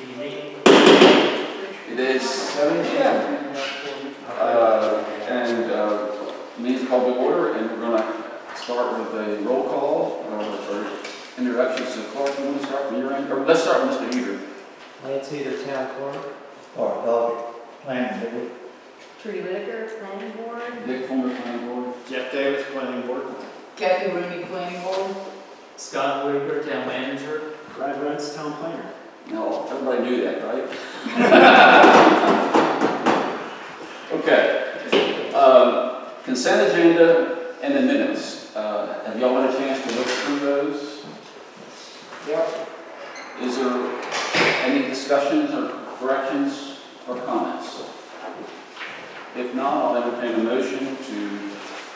Evening. It is seven P M. Uh, And uh, meeting's called to order, and we're gonna start with a roll call, uh, for introductions to Clark. You want to start from your end? Or let's start with Mr. Eater. Lance Eater, Town Clerk. Or dog planning board. Trudy Whitaker, planning board. Dick Fulmer, planning board. Jeff Davis, Planning Board. Kathy Rooney, planning board. Scott Whitaker, Town Manager. Brad Rentz, town planner. Now, everybody knew that, right? Okay. Um, Consent agenda and the minutes. Uh, Have y'all had a chance to look through those? Yep. Is there any discussions or corrections or comments? If not, I'll entertain a motion to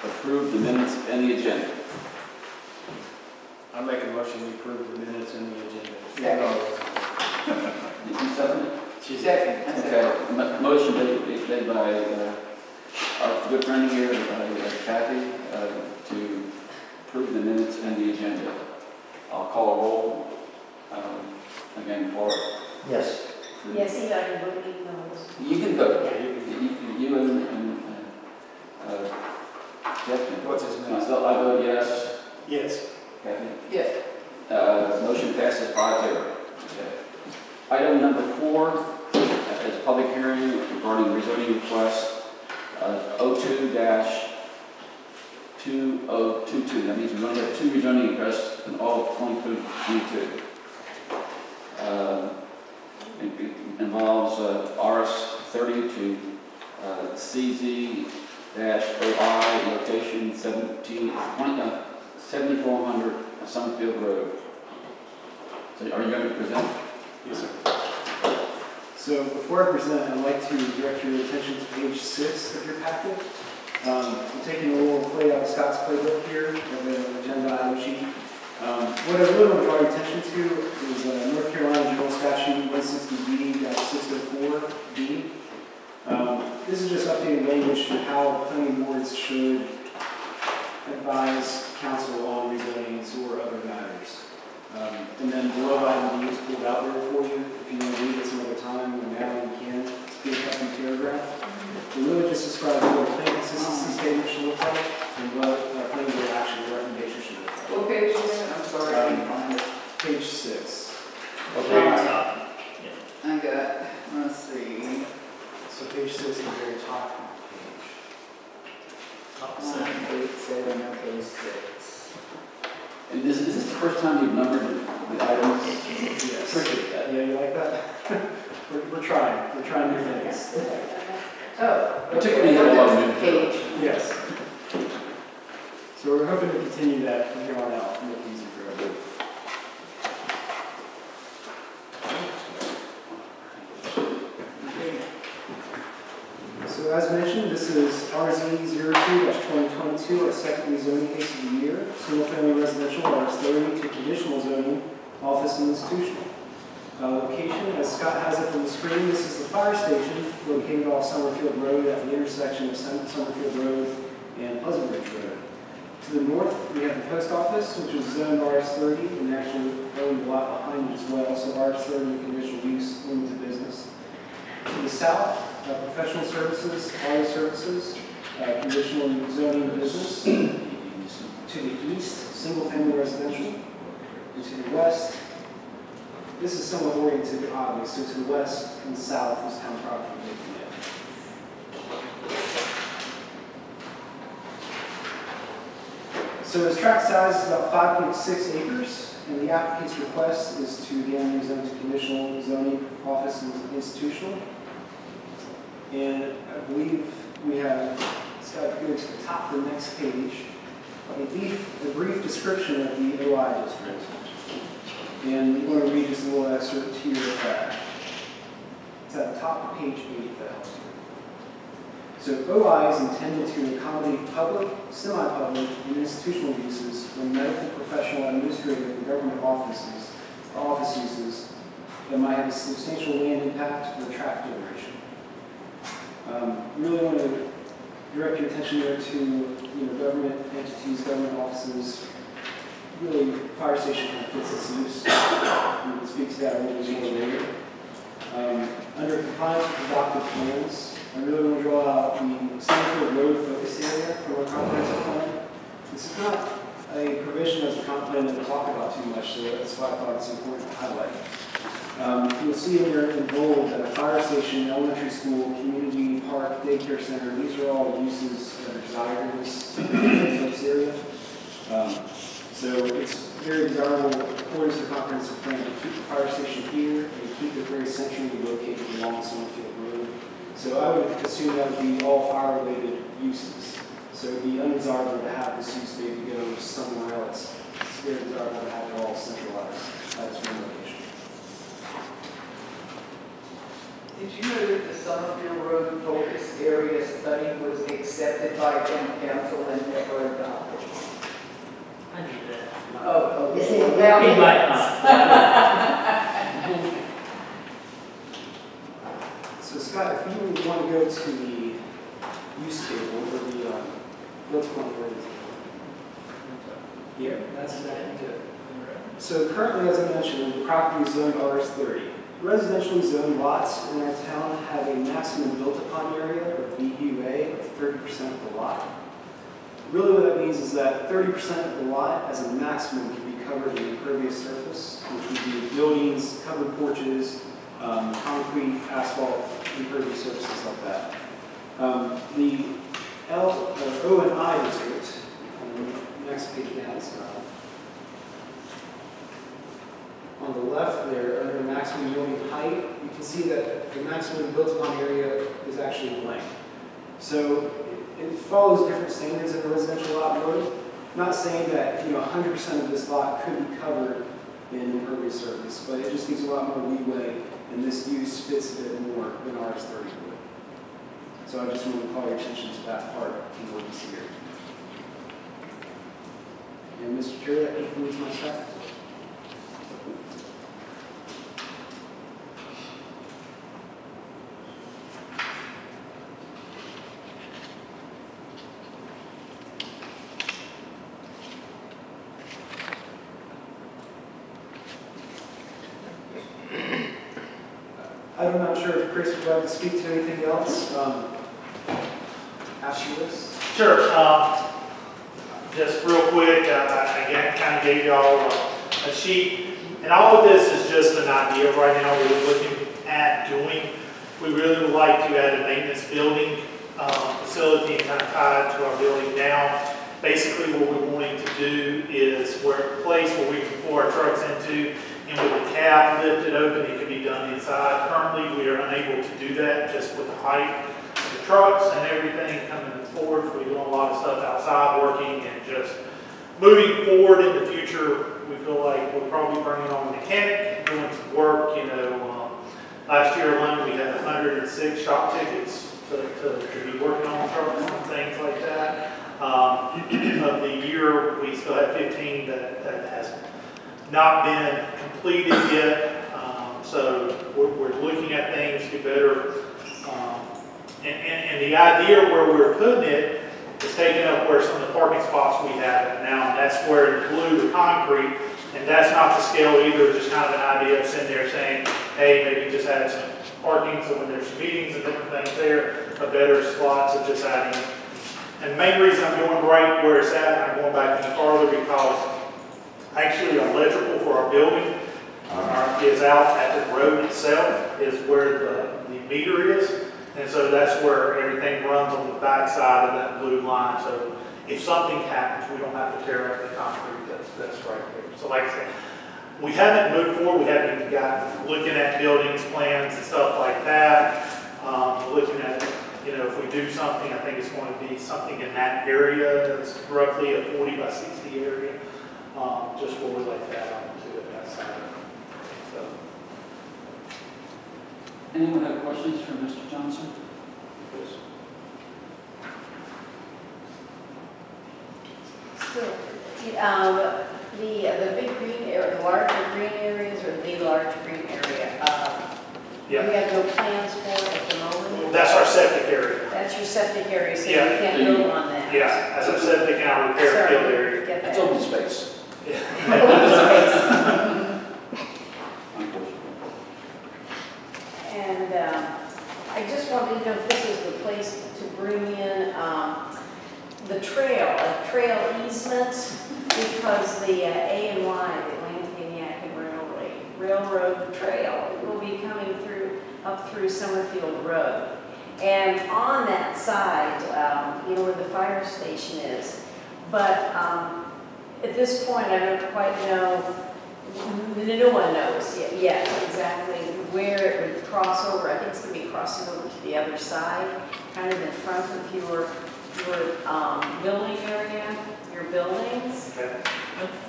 approve the minutes and the agenda. I make a motion to approve the minutes and the agenda. Second. Did you second it? Second. I said- Okay, mo- motion made made by uh, our good friend here, by uh, Kathy, uh, to approve the minutes and the agenda. I'll call a roll, um, again, for. Yes. Yes, he got it, but he knows. You can go. Yeah, you can- You you and, and, uh, Jeff. and What's his name? Myself, I vote yes. Yes. Kathy? Yes. Uh, Motion passes five zero. Item number four is public hearing regarding rezoning request uh, 02-2022. That means we only have two rezoning requests in all of 2022. Uh, It it involves uh, RS 30 to uh, CZ dash OI, location 17, 20, uh, 7400 Summerfield Road. So are you going to present? Yes, sir. So before I present, I'd like to direct your attention to page six of your packet. Um, I'm taking a little play out of Scott's playbook here, of the agenda item sheet. Um, What I really want to draw your attention to is uh, North Carolina General Statute 160D-604D. Um, This is just updated language to how planning boards should advise council on rezonings or other matters. Um, And then below item D is pulled out there for you, if you want to read it some other time, or now you can, it's a couple paragraph. Mm-hmm. It really just describes what a plan consistency statement should look like, and what a planning board action recommendation should look like. What page is it? I'm sorry, I can't find it. Page six. Okay. I got, let's see. So page six is the very top of the page. Nine, eight, seven, okay, six. And this, is this the first time you've numbered the items? Yes. Appreciate that. Yeah, you like that? We're, we're trying, we're trying new things. Oh. It took me a little while to Yes. So we're hoping to continue that from here on out, make it easy for everyone. So as mentioned, this is RZ 02-2022, our second rezoning case of the year, single-family residential, RS 30 to conditional zoning, office and institutional. Uh, Location, as Scott has it on the this is the fire station located off Summerfield Road at the intersection of Summerfield Road and Pleasant Ridge Road. To the north, we have the post office, which is zoned RS 30 and actually owned a lot behind it as well, so RS 30 conditional use limited business. To the south, uh, professional services, auto services, uh, conditional zoning business. To the east, single-family residential. And to the west, this is somewhat oriented oddly, so to the west and south is town property. So this tract size is about 5.6 acres, and the applicant's request is to again rezone to conditional zoning, office and institutional. And I believe we have, Scott, if you go to the top of the next page, a brief, a brief description of the OI district. And we want to read just a little excerpt here of that. It's at the top of page eight, if that helps. So OI is intended to accommodate public, semi-public, and institutional uses when medical, professional, administrative, and government offices, or office uses that might have a substantial land impact or traffic generation. Um, Really want to direct your attention there to, you know, government entities, government offices, really, fire station kind of fits this use. We can speak to that a little bit later. Compliance with adopted plans. I really want to draw out the Summerfield Road focus area from our comprehensive plan. This is not a provision of the comp plan that we talk about too much, so that's why I thought it's important to highlight. Um, You'll see in in bold that a fire station, elementary school, community park, daycare center, these are all uses that are desired in this focus area. Um, So it's very desirable, according to the comprehensive plan, to keep the fire station here and keep it very centrally located along Summerfield Road. So I would assume that would be all fire-related uses. So it'd be undesirable to have this use maybe go somewhere else. It's very desirable to have it all centralized at its one location. Did you know that the Summerfield Road focus area study was accepted by town council and never adopted? I knew that. Oh, Is okay. it- Well, He might not. So Scott, if you want to go to the use table or the, um, let's go to the Yeah, that's exactly it. So currently, as I mentioned, the property is zoned RS thirty. Residentially zoned lots in our town have a maximum built upon area, or BUA, of thirty percent of the lot. Really what that means is that thirty percent of the lot as a maximum can be covered in impervious surface, which would be buildings, covered porches, um, concrete, asphalt, impervious surfaces like that. Um, The L, uh, O and I district, on the next page Scott. On the left there, under maximum yielding height, you can see that the maximum built upon area is actually blank. So it- follows different standards in the residential lot would. Not saying that, you know, hundred percent of this lot could be covered in impervious surface, but it just gives a lot more leeway, and this use fits a bit more than RS thirty would. So I just want to call your attention to that part in what you see here. And Mr. Chair, that concludes my staff. I'm not sure if Chris would like to speak to anything else. Um, this. Sure, um, just real quick, uh, I again, kind of gave y'all a- a sheet, and all of this is just an idea right now we're looking at doing. We really would like to add a maintenance building, um, facility and kind of tie it to our building now. Basically, what we're wanting to do is where, a place where we can pour our trucks into, and with the cab lifted open, it can be done inside. Currently, we are unable to do that just with the height of the trucks and everything coming forward. We're doing a lot of stuff outside, working and just moving forward in the future. We feel like we're probably bringing on a mechanic, doing some work, you know. um, Last year alone, we had hundred and six shop tickets to, to, to be working on trucks and things like that. Um, of the year, we still have fifteen that, that has not been completed yet. Um, so we're, we're looking at things to better, um, and, and, and the idea where we're putting it is taking up where some of the parking spots we have now. That's where the blue, the concrete, and that's not the scale either, it's just kind of an idea of sitting there saying, hey, maybe just add some parking, so when there's meetings and different things there, a better spots of just adding. And the main reason I'm going right where it's at, and I'm going back any farther because actually electrical for our building is out at the road itself, is where the, the meter is. And so that's where everything runs on the backside of that blue line. So if something happens, we don't have to tear up the concrete that's, that's right there. So like I said, we haven't moved forward, we haven't even got, looking at buildings, plans and stuff like that. Um, looking at, you know, if we do something, I think it's going to be something in that area, that's roughly a forty by sixty area. Um, just we like that side. So, Anyone have questions for Mr. Johnson? Yes. So, um, the, uh, the big green area, the larger green areas or the large green area? uh, Yeah. We have no plans for it at the moment? That's our septic area. That's your septic area, so you Yeah. can't build on that? Yeah, as our septic and our repair Sorry, field area. Get It's that. open space. Open space. Unfortunately. And, um, I know if this is the place to bring in, um, the trail, a trail easement, because the uh, A and Y, the Atlantic and Yadkin Railway, Railroad Trail will be coming through, up through Summerfield Road. And on that side, um, you know where the fire station is, but, um, at this point, I don't quite know, no one knows yet, yet exactly where it would cross over. I think it's gonna be crossing over to the other side, kind of in front of your, your, um, building area, your buildings. Okay.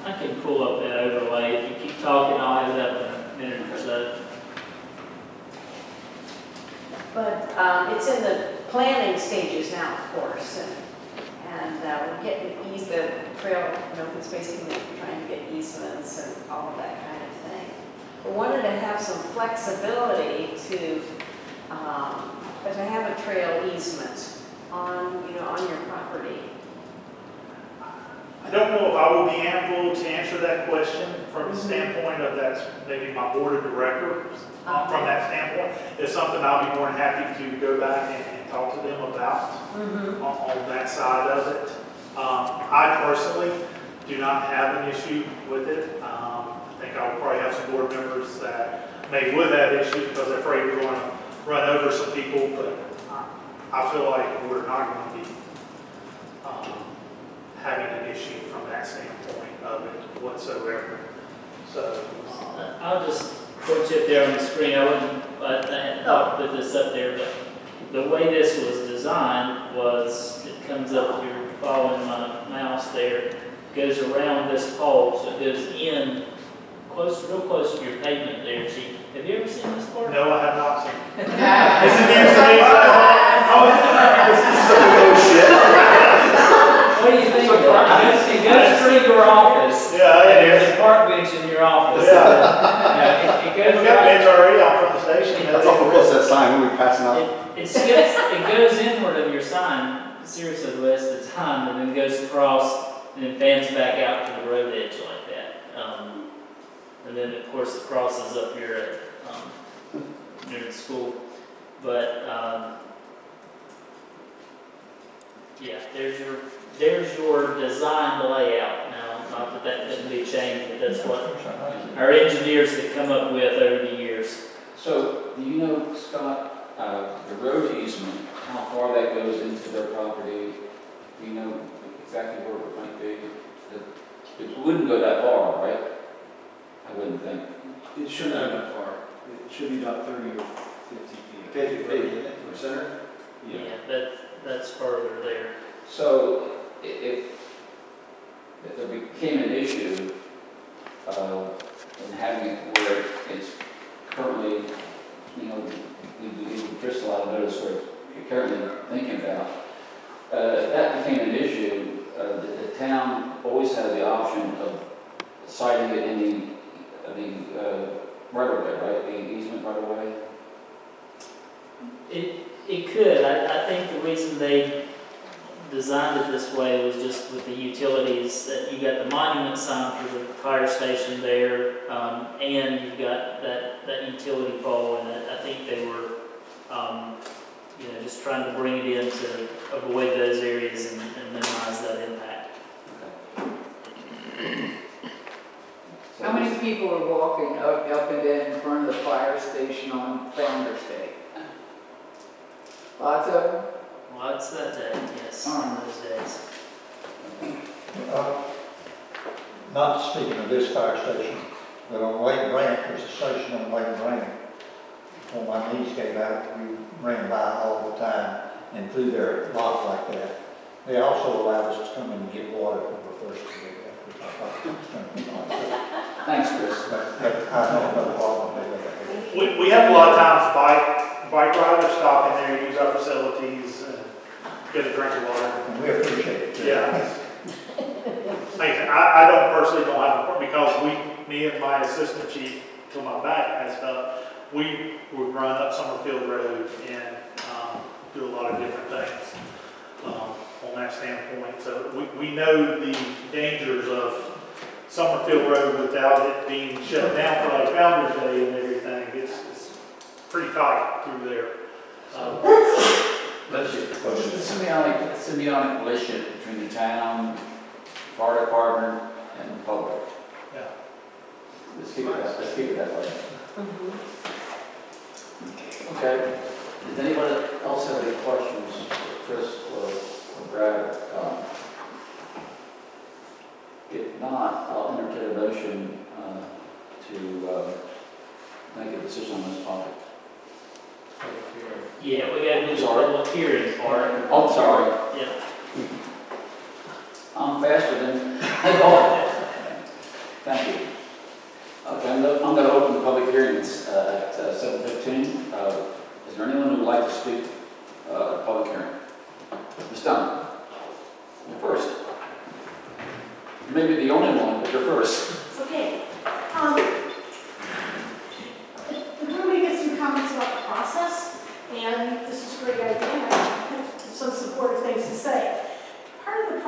I I can pull up that overlay. If you keep talking, I'll have that in a minute or so. But, um, it's in the planning stages now, of course, and, and, uh, we're getting ease, the trail, and open space committee, trying to get easements and all of that kind of thing. We wanted to have some flexibility to, um, to have a trail easement on, you know, on your property. I don't know if I will be able to answer that question from the Mhm. standpoint of that's maybe my board of directors. uh, From that standpoint, it's something I'll be more than happy to go back and, and talk to them about Mm-hmm. on, on that side of it. Um, I personally do not have an issue with it. Um, I think I will probably have some board members that may would have issue because they're afraid we're going to run over some people, but I, I feel like we're not going to be, um, having an issue from that standpoint of it whatsoever. So, um, I'll just put it there on the screen. I wouldn't, I hadn't thought to put this up there, but the way this was designed was it comes up, you're following my mouse there, goes around this pole, so it goes in close, real close to your pavement there, Chief. Have you ever seen this part? no, I have not seen. Is it What do you think of that? It goes- It goes through your office. Yeah, And it there's is. a park bench in your office. Yeah. Yeah, it- it We goes got right bids already out from the station. That's off of what's that sign we were passing out? It, it skips, it goes inward of your sign, seriously the rest of the time, and then goes across, and then fans back out to the road edge like that. Um, and then, of course, it crosses up here at, um, near the school. But, um, yeah, there's your, there's your design layout. Now, not that that couldn't be changed, but that's what our engineers have come up with over the years. So, do you know, Scott, uh, the road easement, how far that goes into their property? Do you know exactly where it might be? It- It wouldn't go that far, right? I wouldn't think. It shouldn't be that far. It should be about thirty or fifty feet. Fifty feet, from center? Yeah, that, that's further there. So i- if, if there became an issue, uh, in having it where it's currently, you know, we, we crystallize notice what you're currently thinking about, uh, if that became an issue, uh, the, the town always has the option of citing it in the, the, uh, right of way, right, the easement right of way? It, it could, I, I think the reason they designed it this way was just with the utilities, that you got the monument sign for the fire station there, um, and you've got that, that utility pole, and I, I think they were, um, you know, just trying to bring it in to avoid those areas and and minimize that impact. How many people are walking up, up and down in front of the fire station on Founder's Day? Lots of them? Well, that's that day, yes, on those days. Uh, Not speaking of this fire station, but on Lake Brandt, there's a station on Lake Brandt. When my knees gave out, we ran by all the time and through their lot like that. They also allowed us to come in and get water from the first to get that, which I thought was kind of nice. Thanks, Chris. But, but I don't have a problem with that. We, we have a lot of times bike, bike riders stop in there, use our facilities, and get a drink of water. And we appreciate it. Yeah. Like, I I, I don't personally don't have a, problem because we, me and my assistant chief, till my back has up, we would run up Summerfield Road and, um, do a lot of different things, um, on that standpoint. So we, we know the dangers of Summerfield Road without it being shut down for like Founder's Day and everything. It's, it's pretty tight through there. Um, But it's a symbiotic, symbiotic relationship between the town, fire department, and the public. Yeah. Let's keep it that, let's keep it that way. Mhm. Okay. Does anybody else have any questions for Chris or or Brad? Um, If not, I'll entertain a motion uh, to uh, make a decision on this topic. Yeah, we gotta do the Sorry. public hearing part. Oh, sorry. Yeah. I'm faster than I thought. Thank you. Okay, I'm gonna, I'm gonna open the public hearings uh, at seven fifteen. Is there anyone who would like to speak uh, at the public hearing? Ms. Dunn, you're first. Maybe the only one, but you're first. Okay, um, we're gonna get some comments about the process, and this is a great idea, and I have some supportive things to say. Part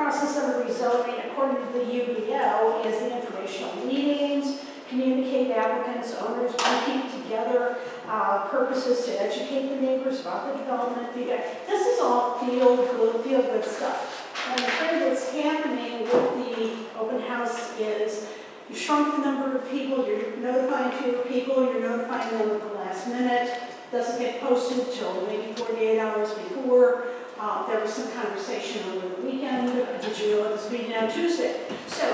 of rezoning, according to the UDO, is the informational meetings, communicate applicants, owners, we keep together, uh, purposes to educate the neighbors about the development. This is all feel good, feel good stuff. And the thing that's happening with the open house is you shrunk the number of people, you're notifying fewer people, you're notifying them at the last minute, doesn't get posted till maybe 48 hours before. Uh, There was some conversation over the weekend, did you know it was meeting on Tuesday? So,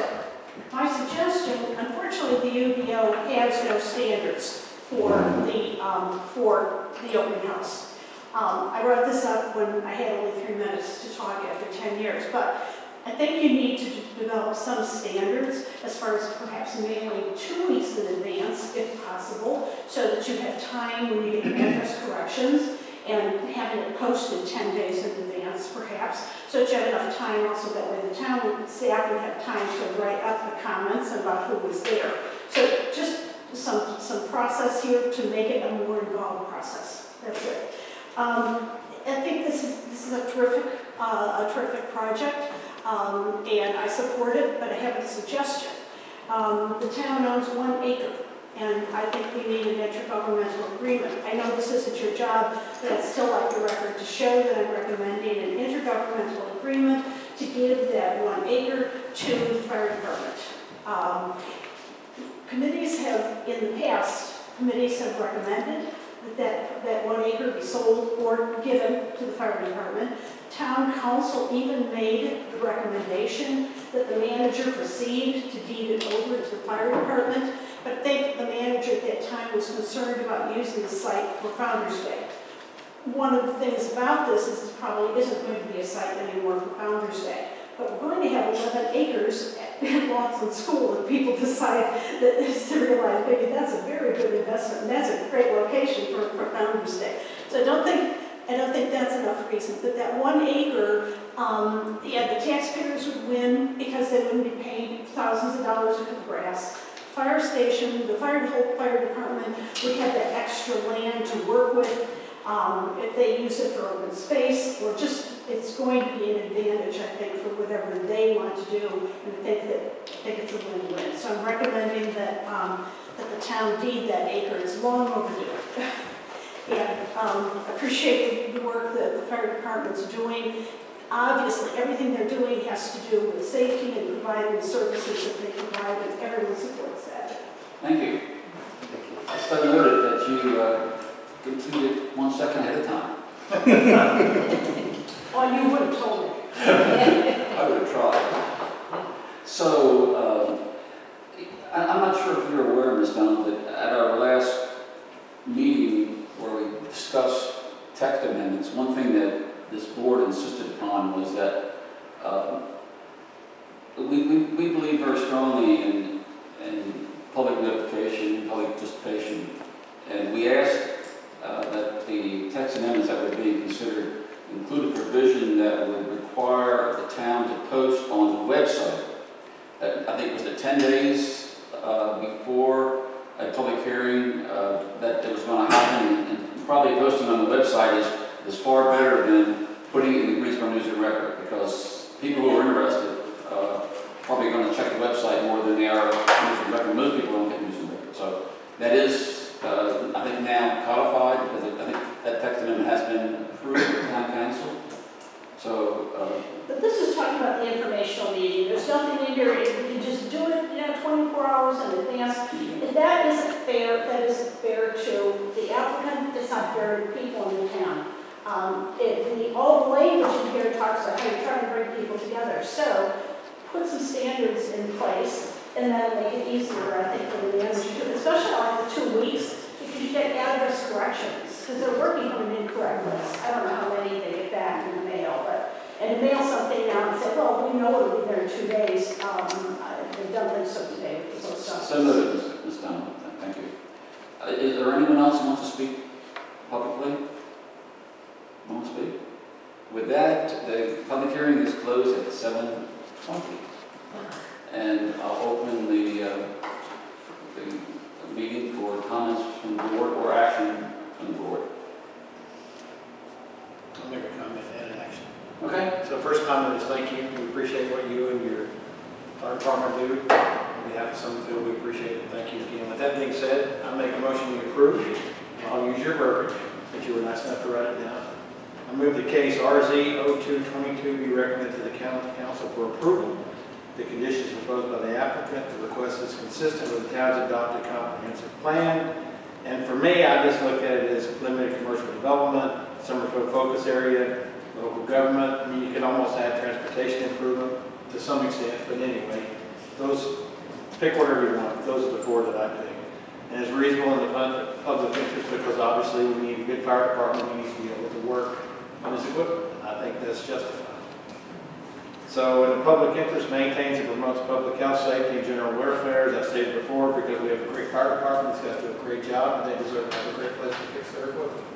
my suggestion, unfortunately, the UDO has no standards for the, um, for the open house. Um, I wrote this up when I had only three minutes to talk after 10 years, but I think you need to develop some standards as far as perhaps mailing two weeks in advance, if possible, so that you have time when you get address corrections, and having it posted 10 days in advance, perhaps, so that you have enough time also that way the town staff would have time to write up the comments about who was there. So just some, some process here to make it a more involved process. That's it. Um, I think this is, this is a terrific, uh, a terrific project, um, and I support it, but I have a suggestion. Um, the town owns one acre, and I think we need an intergovernmental agreement. I know this isn't your job, but I'd still like the record to show that I'm recommending an intergovernmental agreement to give that one acre to the fire department. Um, Committees have, in the past, committees have recommended that that, that one acre be sold or given to the fire department. Town council even made the recommendation that the manager proceed to deed it over to the fire department, but think the manager at that time was concerned about using the site for Founder's Day. One of the things about this is this probably isn't going to be a site anymore for Founder's Day, but we're going to have 11 acres at Watson School if people decide that, to realize maybe that's a very good investment, and that's a great location for, for Founder's Day. So I don't think, I don't think that's enough reason, but that one acre, um, yeah, the taxpayers would win because they wouldn't be paying thousands of dollars cut the grass. Fire station, the fire, fire department would have that extra land to work with, um, if they use it for open space, or just, going to be an advantage, I think, for whatever they want to do, and I think that, I think it's a win-win. So I'm recommending that, um, that the town deed that acre, it's long overdue. And, um, appreciate the work that the fire department's doing. Obviously, everything they're doing has to do with safety and providing the services that they provide, and everyone supports that. Thank you. I so noted that you uh, completed one second ahead of time. Oh, you would have told me. I would have tried. So, um, I'm not sure if you're aware, Ms. Dunn, but at our last meeting where we discussed text amendments, one thing that this board insisted upon was that um, we, we, we believe very strongly in, in public notification, public participation, and we asked uh, that the text amendments that were being considered include a provision that would require the town to post on the website. I think it was the 10 days uh, before a public hearing uh, that it was going to happen, and probably posting on the website is, is far better than putting it in the Greensboro News and Record, because people who are interested uh, probably going to check the website more than they are News and Record. Most people don't get News and Record. So that is, uh, I think, now codified, because I think that text amendment has been approved the town council. So. Uh, but this is talking about the informational meeting. There's nothing in here. You can just do it, you know, 24 hours in advance. If that isn't fair. That isn't fair to the applicant. It's not fair to people in the town. Um, it, the old language in here talks about how you're trying to bring people together. So put some standards in place and then make it easier, I think, for the manager, especially like the two weeks, if you get adverse corrections because they're working from an incorrect list. I don't know how many they get back in the mail, but, and mail something now and say, well, we know it'll be there in two days, um, they've done this so today, so stuff. So noted, Ms. Dunn, thank you. Uh, Is there anyone else who wants to speak publicly? Want to speak? With that, the public hearing is closed at seven twenty. And I'll open the, uh, the meeting for comments from the board or action board. I'll make a comment and an action. Okay? So first comment is thank you. We appreciate what you and your fire department do. On behalf of Summerfield, we appreciate it. Thank you again. With that being said, I make a motion to approve. I'll use your verbiage, but you were nice enough to write it down. I move the case RZ 0222 be recommended to the county council for approval. The conditions proposed by the applicant, the request is consistent with the town's adopted comprehensive plan. And for me, I just look at it as limited commercial development, Summerfield focus area, local government, I mean, you could almost add transportation improvement to some extent, but anyway, those, pick whatever you want, those are the four that I pick. And it's reasonable in the public interest because obviously we need a good fire department, we need to be able to work on this equipment, I think that's justified. So in the public interest maintains and promotes public health, safety, and general welfare, as I stated before, because we have a great fire department, that's got to do a great job, and they deserve to have a great place to fix their equipment.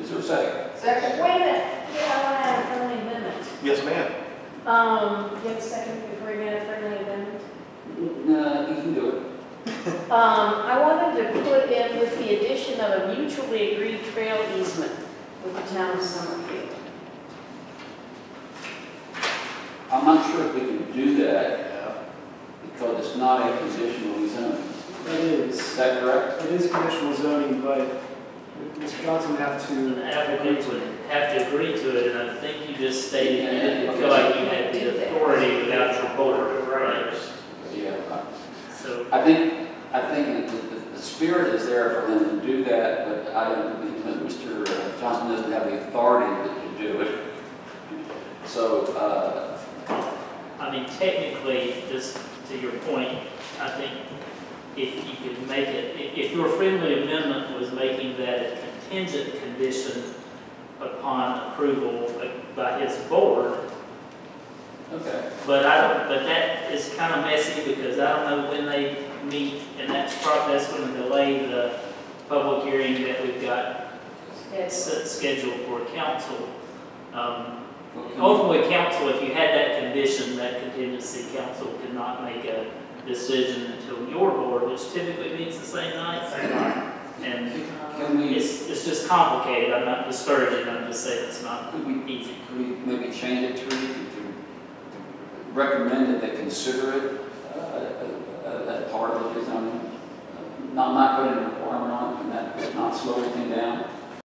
Is there a second? Second, Wait a minute, yeah, I want to add a friendly amendment. Yes, ma'am. Um, do you have a second before you get a friendly amendment? No, you can do it. Um, I wanted to put in with the addition of a mutually agreed trail easement with the town of Summerfield. I'm not sure if we can do that because it's not a conditional zone. That Is is, that correct? it is conditional zoning, but Mr. Johnson would have An to. applicant would have to agree to it, and I think you just stated you didn't feel like you had the authority without your board, right? Yeah. So, I think, I think the, the, the spirit is there for them to do that, but I don't, think Mr. Johnson doesn't have the authority to do it. So, uh, I mean, technically, just to your point, I think if you could make it, if, if your friendly amendment was making that a contingent condition upon approval by his board, okay. But I don't, but that is kind of messy because I don't know when they meet, and that's probably, that's going to delay the public hearing that we've got Yes. s- scheduled for council. Um, Well, can we- Ultimately, council, if you had that condition, that contingency, council could not make a decision until your board, which typically meets the same night. Same night. And Can we, it's, it's just complicated, I'm not discouraging, I'm just saying it's not could we, easy. could we maybe change it to, to recommend that they consider it, uh, uh, uh, that part of the zoning? Uh, Not, not putting a requirement on it, and that would not slow anything down?